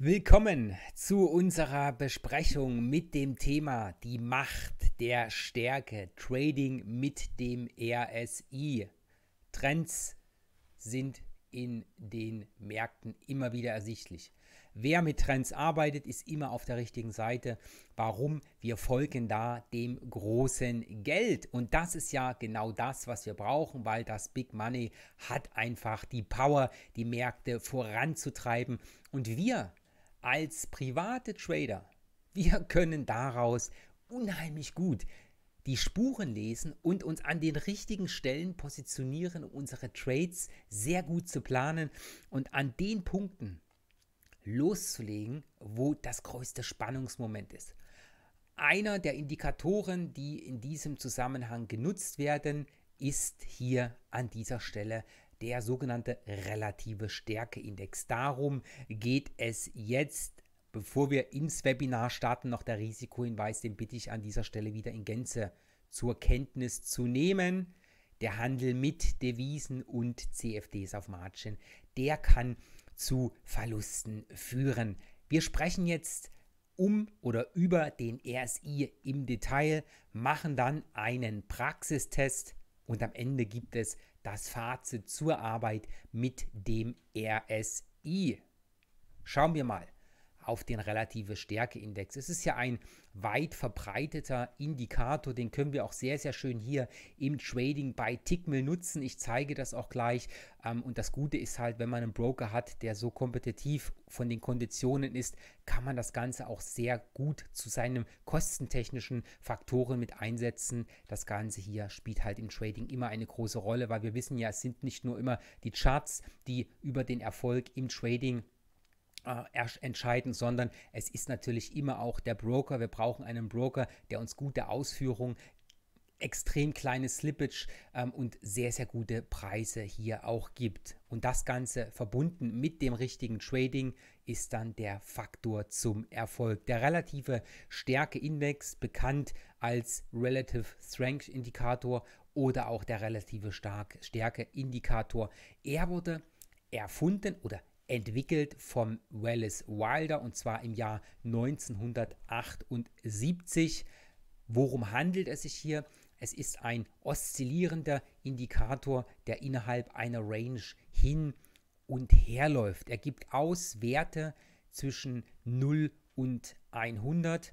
Willkommen zu unserer Besprechung mit dem Thema die Macht der Stärke, Trading mit dem RSI. Trends sind in den Märkten immer wieder ersichtlich. Wer mit Trends arbeitet, ist immer auf der richtigen Seite. Warum? Wir folgen da dem großen Geld. Und das ist ja genau das, was wir brauchen, weil das Big Money hat einfach die Power, die Märkte voranzutreiben. Und wir als private Trader, wir können daraus unheimlich gut die Spuren lesen und uns an den richtigen Stellen positionieren, um unsere Trades sehr gut zu planen und an den Punkten loszulegen, wo das größte Spannungsmoment ist. Einer der Indikatoren, die in diesem Zusammenhang genutzt werden, ist hier an dieser Stelle der sogenannte relative Stärkeindex. Darum geht es jetzt. Bevor wir ins Webinar starten, noch der Risikohinweis, den bitte ich an dieser Stelle wieder in Gänze zur Kenntnis zu nehmen. Der Handel mit Devisen und CFDs auf Margin, der kann zu Verlusten führen. Wir sprechen jetzt um oder über den RSI im Detail, machen dann einen Praxistest und am Ende gibt es das Fazit zur Arbeit mit dem RSI. Schauen wir mal auf den relative Stärkeindex. Es ist ja ein weit verbreiteter Indikator, den können wir auch sehr, sehr schön hier im Trading bei Tickmill nutzen. Ich zeige das auch gleich. Ähm, und das Gute ist halt, wenn man einen Broker hat, der so kompetitiv von den Konditionen ist, kann man das Ganze auch sehr gut zu seinen kostentechnischen Faktoren mit einsetzen. Das Ganze hier spielt halt im Trading immer eine große Rolle, weil wir wissen ja, es sind nicht nur immer die Charts, die über den Erfolg im Trading äh, entscheiden, sondern es ist natürlich immer auch der Broker. Wir brauchen einen Broker, der uns gute Ausführung, extrem kleine Slippage ähm, und sehr, sehr gute Preise hier auch gibt. Und das Ganze verbunden mit dem richtigen Trading ist dann der Faktor zum Erfolg. Der relative Stärkeindex, bekannt als Relative Strength Indikator oder auch der relative Stärke-Indikator, er wurde erfunden oder entwickelt vom Wallace Wilder und zwar im Jahr 1978. Worum handelt es sich hier? Es ist ein oszillierender Indikator, der innerhalb einer Range hin und her läuft. Er gibt aus Werte zwischen 0 und 100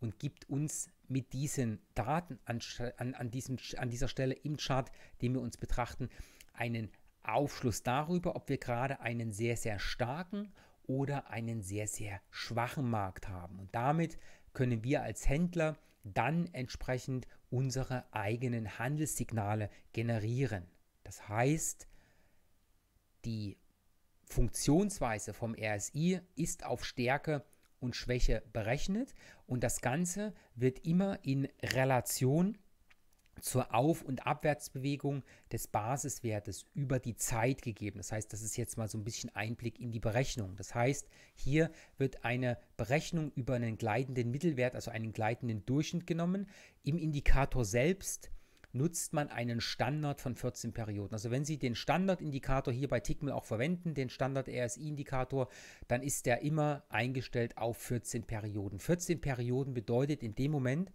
und gibt uns mit diesen Daten an, an, diesem, an dieser Stelle im Chart, den wir uns betrachten, einen Aufschluss darüber, ob wir gerade einen sehr, sehr starken oder einen sehr, sehr schwachen Markt haben. Und damit können wir als Händler dann entsprechend unsere eigenen Handelssignale generieren. Das heißt, die Funktionsweise vom RSI ist auf Stärke und Schwäche berechnet und das Ganze wird immer in Relation zur Auf- und Abwärtsbewegung des Basiswertes über die Zeit gegeben. Das heißt, das ist jetzt mal so ein bisschen Einblick in die Berechnung. Das heißt, hier wird eine Berechnung über einen gleitenden Mittelwert, also einen gleitenden Durchschnitt genommen. Im Indikator selbst nutzt man einen Standard von 14 Perioden. Also wenn Sie den Standardindikator hier bei Tickmill auch verwenden, den Standard RSI-Indikator, dann ist der immer eingestellt auf 14 Perioden. 14 Perioden bedeutet in dem Moment,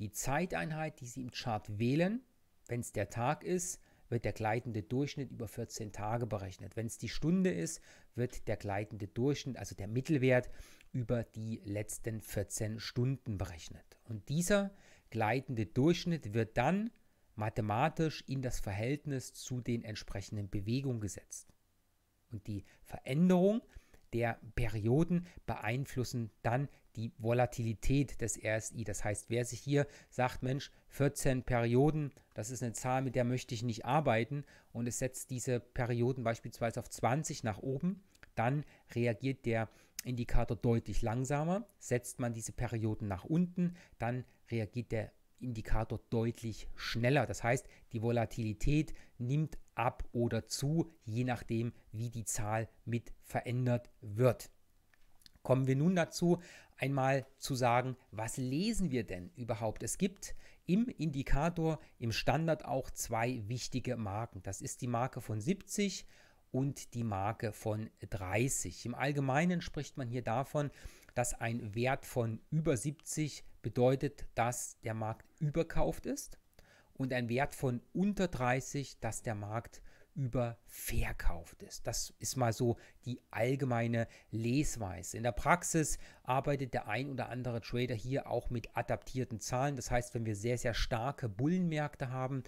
die Zeiteinheit, die Sie im Chart wählen, wenn es der Tag ist, wird der gleitende Durchschnitt über 14 Tage berechnet. Wenn es die Stunde ist, wird der gleitende Durchschnitt, also der Mittelwert, über die letzten 14 Stunden berechnet. Und dieser gleitende Durchschnitt wird dann mathematisch in das Verhältnis zu den entsprechenden Bewegungen gesetzt. Und die Veränderung der Perioden beeinflussen dann die Volatilität des RSI. Das heißt, wer sich hier sagt, Mensch, 14 Perioden, das ist eine Zahl, mit der möchte ich nicht arbeiten und es setzt diese Perioden beispielsweise auf 20 nach oben, dann reagiert der Indikator deutlich langsamer. Setzt man diese Perioden nach unten, dann reagiert der Indikator deutlich schneller. Das heißt, die Volatilität nimmt ab oder zu, je nachdem, wie die Zahl mit verändert wird. Kommen wir nun dazu, einmal zu sagen, was lesen wir denn überhaupt? Es gibt im Indikator, im Standard auch zwei wichtige Marken. Das ist die Marke von 70 und die Marke von 30. Im Allgemeinen spricht man hier davon, dass ein Wert von über 70 bedeutet, dass der Markt überkauft ist und ein Wert von unter 30, dass der Markt überverkauft ist. Das ist mal so die allgemeine Lesweise. In der Praxis arbeitet der ein oder andere Trader hier auch mit adaptierten Zahlen. Das heißt, wenn wir sehr, sehr starke Bullenmärkte haben,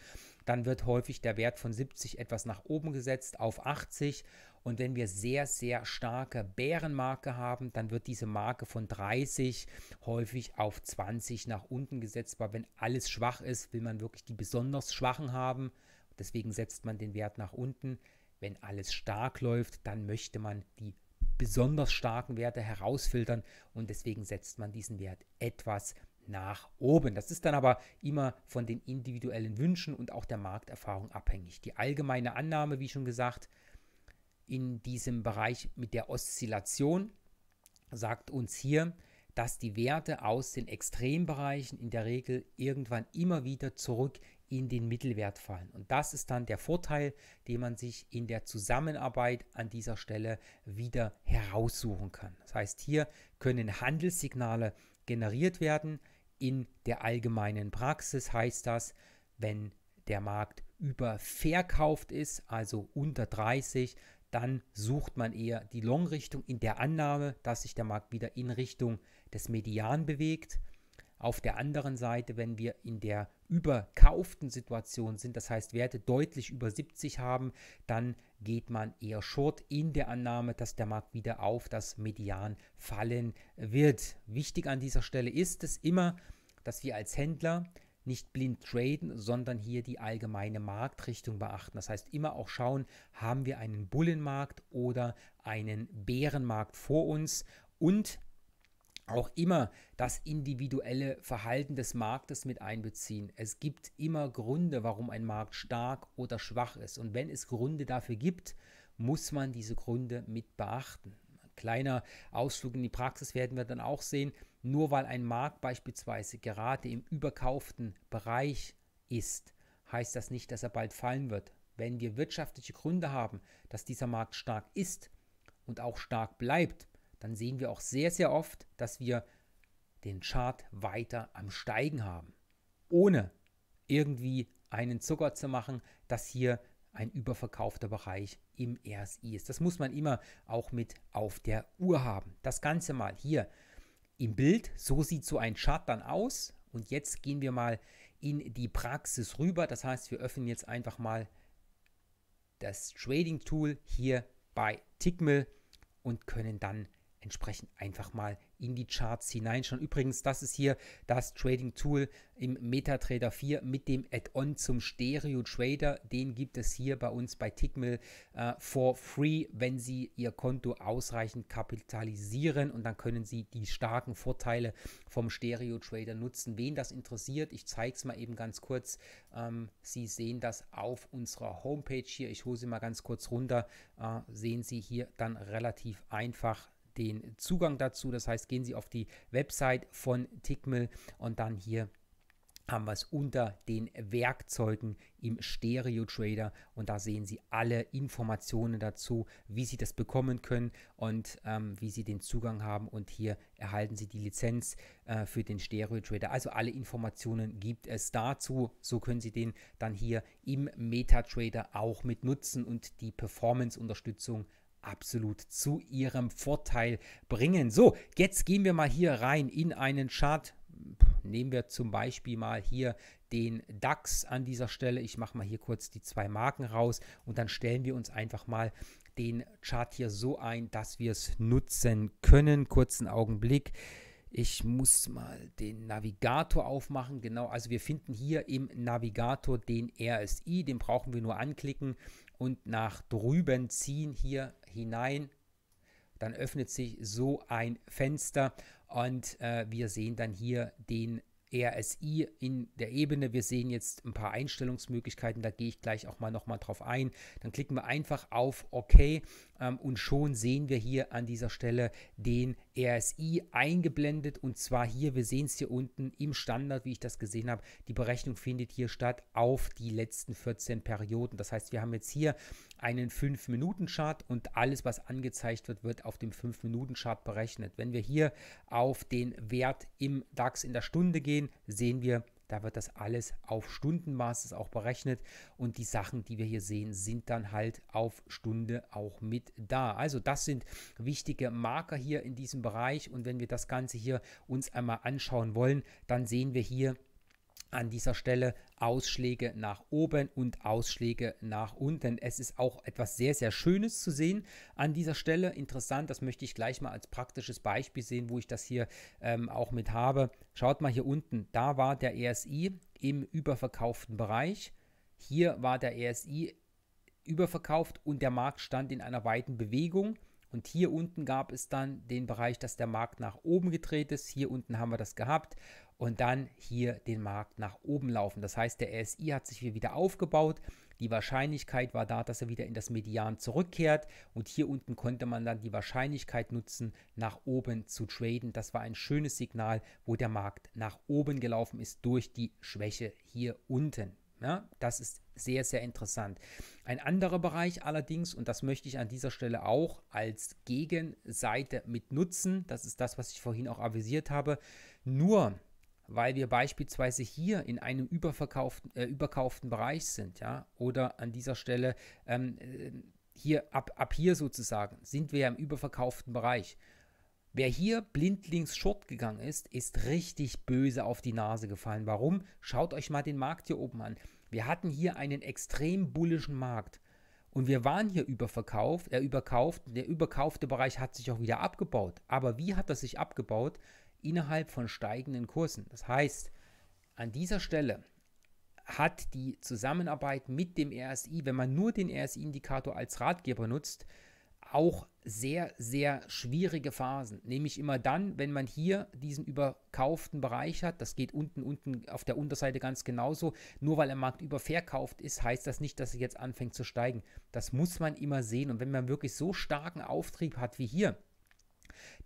dann wird häufig der Wert von 70 etwas nach oben gesetzt auf 80 und wenn wir sehr, sehr starke Bärenmarke haben, dann wird diese Marke von 30 häufig auf 20 nach unten gesetzt, weil wenn alles schwach ist, will man wirklich die besonders schwachen haben. Deswegen setzt man den Wert nach unten. Wenn alles stark läuft, dann möchte man die besonders starken Werte herausfiltern und deswegen setzt man diesen Wert etwas nach oben. Das ist dann aber immer von den individuellen Wünschen und auch der Markterfahrung abhängig. Die allgemeine Annahme, wie schon gesagt, in diesem Bereich mit der Oszillation sagt uns hier, dass die Werte aus den Extrembereichen in der Regel irgendwann immer wieder zurück in den Mittelwert fallen. Und das ist dann der Vorteil, den man sich in der Zusammenarbeit an dieser Stelle wieder heraussuchen kann. Das heißt, hier können Handelssignale generiert werden. In der allgemeinen Praxis heißt das, wenn der Markt überverkauft ist, also unter 30, dann sucht man eher die Long-Richtung in der Annahme, dass sich der Markt wieder in Richtung des Median bewegt. Auf der anderen Seite, wenn wir in der überkauften Situation sind, das heißt Werte deutlich über 70 haben, dann geht man eher short in der Annahme, dass der Markt wieder auf das Median fallen wird. Wichtig an dieser Stelle ist es immer, dass wir als Händler nicht blind traden, sondern hier die allgemeine Marktrichtung beachten. Das heißt, immer auch schauen, haben wir einen Bullenmarkt oder einen Bärenmarkt vor uns und auch immer das individuelle Verhalten des Marktes mit einbeziehen. Es gibt immer Gründe, warum ein Markt stark oder schwach ist. Und wenn es Gründe dafür gibt, muss man diese Gründe mit beachten. Ein kleiner Ausflug in die Praxis werden wir dann auch sehen. Nur weil ein Markt beispielsweise gerade im überkauften Bereich ist, heißt das nicht, dass er bald fallen wird. Wenn wir wirtschaftliche Gründe haben, dass dieser Markt stark ist und auch stark bleibt, dann sehen wir auch sehr, sehr oft, dass wir den Chart weiter am Steigen haben, ohne irgendwie einen Zucker zu machen, dass hier ein überverkaufter Bereich im RSI ist. Das muss man immer auch mit auf der Uhr haben. Das Ganze mal hier im Bild. So sieht so ein Chart dann aus. Und jetzt gehen wir mal in die Praxis rüber. Das heißt, wir öffnen jetzt einfach mal das Trading Tool hier bei Tickmill und können dann entsprechend einfach mal in die Charts hineinschauen. Übrigens, das ist hier das Trading Tool im MetaTrader 4 mit dem Add-on zum Stereo Trader. Den gibt es hier bei uns bei Tickmill uh, for free, wenn Sie Ihr Konto ausreichend kapitalisieren und dann können Sie die starken Vorteile vom Stereo Trader nutzen. Wen das interessiert, ich zeige es mal eben ganz kurz. Ähm, Sie sehen das auf unserer Homepage hier. Ich hole Sie mal ganz kurz runter. Äh, sehen Sie hier dann relativ einfach den Zugang dazu. Das heißt, gehen Sie auf die Website von Tickmill und dann hier haben wir es unter den Werkzeugen im Stereo Trader und da sehen Sie alle Informationen dazu, wie Sie das bekommen können und ähm, wie Sie den Zugang haben und hier erhalten Sie die Lizenz äh, für den Stereo Trader. Also alle Informationen gibt es dazu. So können Sie den dann hier im MetaTrader auch mit nutzen und die Performance-Unterstützung absolut zu ihrem Vorteil bringen. So, jetzt gehen wir mal hier rein in einen Chart. Nehmen wir zum Beispiel mal hier den DAX an dieser Stelle. Ich mache mal hier kurz die zwei Marken raus und dann stellen wir uns einfach mal den Chart hier so ein, dass wir es nutzen können. Kurzen Augenblick. Ich muss mal den Navigator aufmachen. Genau, also wir finden hier im Navigator den RSI. Den brauchen wir nur anklicken und nach drüben ziehen hier hinein. Dann öffnet sich so ein Fenster und äh, wir sehen dann hier den RSI in der Ebene. Wir sehen jetzt ein paar Einstellungsmöglichkeiten, da gehe ich gleich auch mal nochmal drauf ein. Dann klicken wir einfach auf OK ähm, und schon sehen wir hier an dieser Stelle den RSI eingeblendet und zwar hier, wir sehen es hier unten im Standard, wie ich das gesehen habe. Die Berechnung findet hier statt auf die letzten 14 Perioden. Das heißt, wir haben jetzt hier einen 5-Minuten-Chart und alles, was angezeigt wird, wird auf dem 5-Minuten-Chart berechnet. Wenn wir hier auf den Wert im DAX in der Stunde gehen, sehen wir, da wird das alles auf Stundenbasis auch berechnet und die Sachen, die wir hier sehen, sind dann halt auf Stunde auch mit da. Also das sind wichtige Marker hier in diesem Bereich und wenn wir das Ganze hier uns einmal anschauen wollen, dann sehen wir hier an dieser Stelle Ausschläge nach oben und Ausschläge nach unten. Es ist auch etwas sehr, sehr Schönes zu sehen an dieser Stelle. Interessant, das möchte ich gleich mal als praktisches Beispiel sehen, wo ich das hier ähm, auch mit habe. Schaut mal hier unten, da war der RSI im überverkauften Bereich. Hier war der RSI überverkauft und der Markt stand in einer weiten Bewegung. Und hier unten gab es dann den Bereich, dass der Markt nach oben gedreht ist. Hier unten haben wir das gehabt und dann hier den Markt nach oben laufen. Das heißt, der RSI hat sich hier wieder aufgebaut. Die Wahrscheinlichkeit war da, dass er wieder in das Median zurückkehrt. Und hier unten konnte man dann die Wahrscheinlichkeit nutzen, nach oben zu traden. Das war ein schönes Signal, wo der Markt nach oben gelaufen ist durch die Schwäche hier unten. Ja, das ist sehr, sehr interessant. Ein anderer Bereich allerdings, und das möchte ich an dieser Stelle auch als Gegenseite mit nutzen, das ist das, was ich vorhin auch avisiert habe, nur weil wir beispielsweise hier in einem überverkauften, äh, überkauften Bereich sind, ja, oder an dieser Stelle ähm, äh, hier ab, ab hier sozusagen sind wir ja im überverkauften Bereich. Wer hier blindlings short gegangen ist, ist richtig böse auf die Nase gefallen. Warum? Schaut euch mal den Markt hier oben an. Wir hatten hier einen extrem bullischen Markt. Und wir waren hier überverkauft, äh, überkauft. Der überkaufte Bereich hat sich auch wieder abgebaut. Aber wie hat er sich abgebaut? Innerhalb von steigenden Kursen. Das heißt, an dieser Stelle hat die Zusammenarbeit mit dem RSI, wenn man nur den RSI-Indikator als Ratgeber nutzt, auch sehr, sehr schwierige Phasen. Nämlich immer dann, wenn man hier diesen überkauften Bereich hat, das geht unten, unten auf der Unterseite ganz genauso. Nur weil der Markt überverkauft ist, heißt das nicht, dass er jetzt anfängt zu steigen. Das muss man immer sehen. Und wenn man wirklich so starken Auftrieb hat wie hier,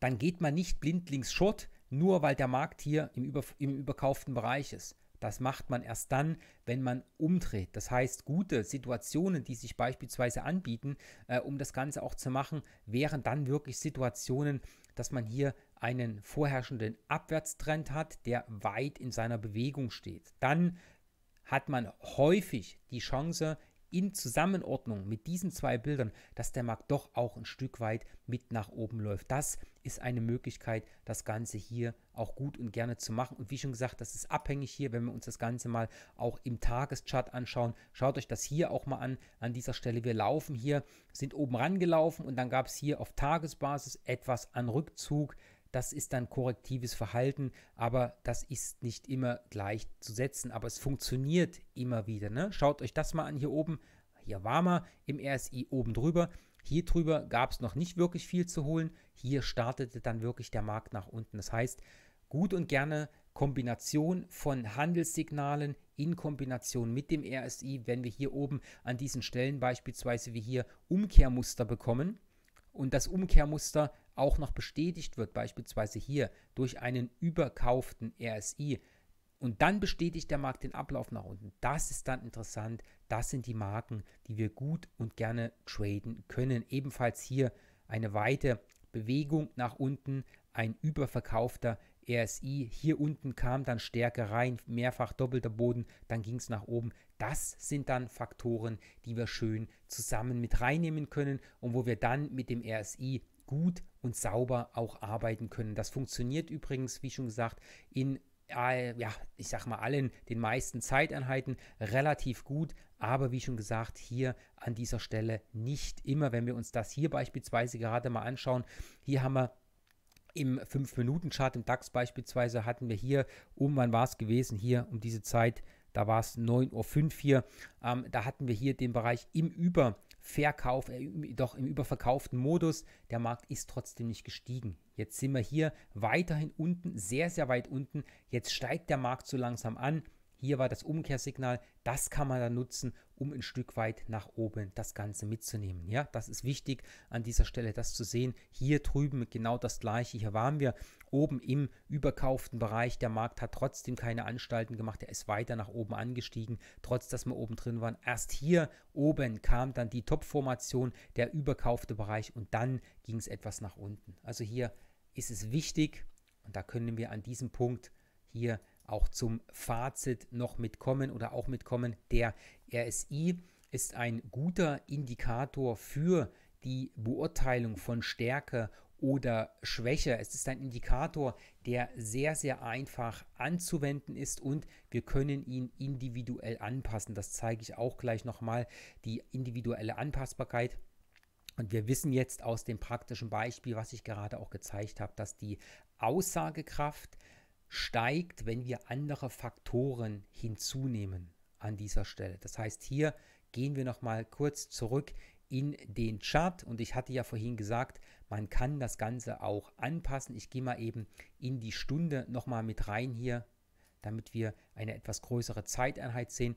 dann geht man nicht blindlings short, nur weil der Markt hier im, über, im überkauften Bereich ist. Das macht man erst dann, wenn man umdreht. Das heißt, gute Situationen, die sich beispielsweise anbieten, äh, um das Ganze auch zu machen, wären dann wirklich Situationen, dass man hier einen vorherrschenden Abwärtstrend hat, der weit in seiner Bewegung steht. Dann hat man häufig die Chance, in Zusammenordnung mit diesen zwei Bildern, dass der Markt doch auch ein Stück weit mit nach oben läuft. Das ist eine Möglichkeit, das Ganze hier auch gut und gerne zu machen. Und wie schon gesagt, das ist abhängig hier, wenn wir uns das Ganze mal auch im Tageschart anschauen. Schaut euch das hier auch mal an, an dieser Stelle. Wir laufen hier, sind oben rangelaufen und dann gab es hier auf Tagesbasis etwas an Rückzug. Das ist dann korrektives Verhalten, aber das ist nicht immer gleich zu setzen. Aber es funktioniert immer wieder. Ne? Schaut euch das mal an hier oben. Hier war man im RSI oben drüber. Hier drüber gab es noch nicht wirklich viel zu holen. Hier startete dann wirklich der Markt nach unten. Das heißt, gut und gerne Kombination von Handelssignalen in Kombination mit dem RSI, wenn wir hier oben an diesen Stellen beispielsweise wie hier Umkehrmuster bekommen und das Umkehrmuster auch noch bestätigt wird, beispielsweise hier durch einen überkauften RSI, und dann bestätigt der Markt den Ablauf nach unten. Das ist dann interessant. Das sind die Marken, die wir gut und gerne traden können. Ebenfalls hier eine weite Bewegung nach unten, ein überverkaufter RSI. Hier unten kam dann Stärke rein, mehrfach doppelter Boden, dann ging es nach oben. Das sind dann Faktoren, die wir schön zusammen mit reinnehmen können und wo wir dann mit dem RSI gut und sauber auch arbeiten können. Das funktioniert übrigens, wie schon gesagt, in äh, ja, ich sag mal allen, den meisten Zeiteinheiten relativ gut, aber wie schon gesagt, hier an dieser Stelle nicht immer. Wenn wir uns das hier beispielsweise gerade mal anschauen, hier haben wir im 5-Minuten-Chart im DAX beispielsweise hatten wir hier, um wann war es gewesen, hier um diese Zeit, da war es 9.05 Uhr hier, ähm, da hatten wir hier den Bereich im Über Verkauf, äh, doch im überverkauften Modus. Der Markt ist trotzdem nicht gestiegen. Jetzt sind wir hier weiterhin unten, sehr, sehr weit unten. Jetzt steigt der Markt so langsam an. Hier war das Umkehrsignal. Das kann man dann nutzen, um ein Stück weit nach oben das Ganze mitzunehmen. Ja, das ist wichtig an dieser Stelle, das zu sehen. Hier drüben genau das gleiche. Hier waren wir oben im überkauften Bereich. Der Markt hat trotzdem keine Anstalten gemacht. Er ist weiter nach oben angestiegen, trotz dass wir oben drin waren. Erst hier oben kam dann die Top-Formation, der überkaufte Bereich und dann ging es etwas nach unten. Also hier ist es wichtig und da können wir an diesem Punkt hier auch zum Fazit noch mitkommen oder auch mitkommen. Der RSI ist ein guter Indikator für die Beurteilung von Stärke oder Schwäche. Es ist ein Indikator, der sehr, sehr einfach anzuwenden ist und wir können ihn individuell anpassen. Das zeige ich auch gleich nochmal, die individuelle Anpassbarkeit. Und wir wissen jetzt aus dem praktischen Beispiel, was ich gerade auch gezeigt habe, dass die Aussagekraft steigt, wenn wir andere Faktoren hinzunehmen an dieser Stelle. Das heißt, hier gehen wir nochmal kurz zurück in den Chart und ich hatte ja vorhin gesagt, man kann das Ganze auch anpassen. Ich gehe mal eben in die Stunde nochmal mit rein hier, damit wir eine etwas größere Zeiteinheit sehen.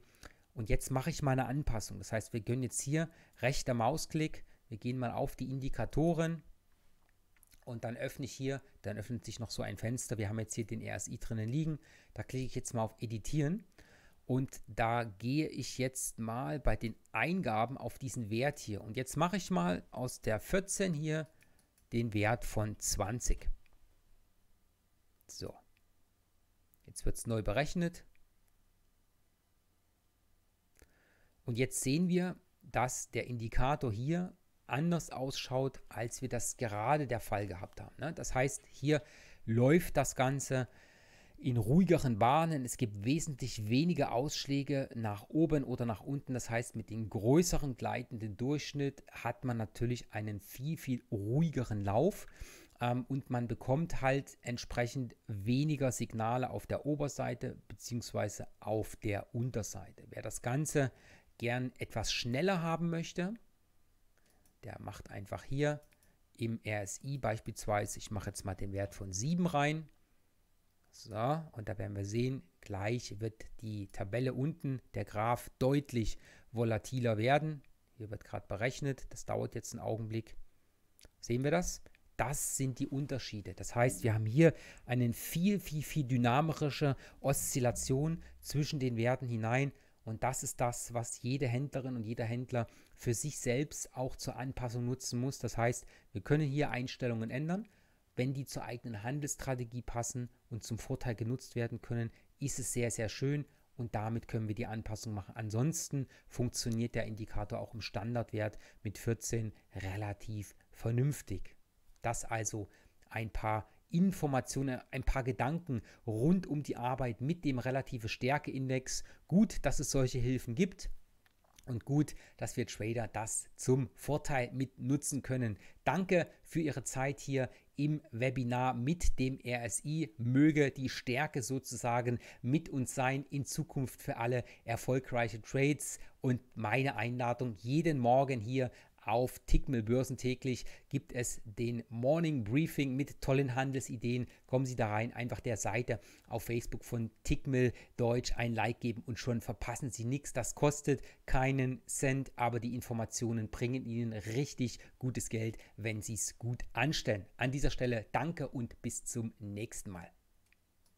Und jetzt mache ich mal eine Anpassung. Das heißt, wir gönnen jetzt hier rechter Mausklick, wir gehen mal auf die Indikatoren und dann öffne ich hier, dann öffnet sich noch so ein Fenster. Wir haben jetzt hier den RSI drinnen liegen. Da klicke ich jetzt mal auf Editieren und da gehe ich jetzt mal bei den Eingaben auf diesen Wert hier. Und jetzt mache ich mal aus der 14 hier den Wert von 20. So. Jetzt wird es neu berechnet. Und jetzt sehen wir, dass der Indikator hier anders ausschaut, als wir das gerade der Fall gehabt haben. Ne? Das heißt, hier läuft das Ganze in ruhigeren Bahnen. Es gibt wesentlich weniger Ausschläge nach oben oder nach unten. Das heißt, mit dem größeren gleitenden Durchschnitt hat man natürlich einen viel, viel ruhigeren Lauf. Ähm, und man bekommt halt entsprechend weniger Signale auf der Oberseite bzw. auf der Unterseite. Wer das Ganze gern etwas schneller haben möchte, der macht einfach hier im RSI beispielsweise, ich mache jetzt mal den Wert von 7 rein. So, und da werden wir sehen, gleich wird die Tabelle unten, der Graph deutlich volatiler werden. Hier wird gerade berechnet, das dauert jetzt einen Augenblick. Sehen wir das? Das sind die Unterschiede. Das heißt, wir haben hier eine viel, viel, viel dynamische Oszillation zwischen den Werten hinein. Und das ist das, was jede Händlerin und jeder Händler für sich selbst auch zur Anpassung nutzen muss. Das heißt, wir können hier Einstellungen ändern. Wenn die zur eigenen Handelsstrategie passen und zum Vorteil genutzt werden können, ist es sehr, sehr schön und damit können wir die Anpassung machen. Ansonsten funktioniert der Indikator auch im Standardwert mit 14 relativ vernünftig. Das also ein paar Informationen, ein paar Gedanken rund um die Arbeit mit dem relative Stärkeindex. Gut, dass es solche Hilfen gibt. Und gut, dass wir Trader das zum Vorteil mit nutzen können. Danke für Ihre Zeit hier im Webinar mit dem RSI. Möge die Stärke sozusagen mit uns sein in Zukunft für alle erfolgreiche Trades. Und meine Einladung jeden Morgen hier auf Tickmill Börsentäglich gibt es den Morning Briefing mit tollen Handelsideen. Kommen Sie da rein, einfach der Seite auf Facebook von Tickmill Deutsch ein Like geben und schon verpassen Sie nichts. Das kostet keinen Cent, aber die Informationen bringen Ihnen richtig gutes Geld, wenn Sie es gut anstellen. An dieser Stelle danke und bis zum nächsten Mal.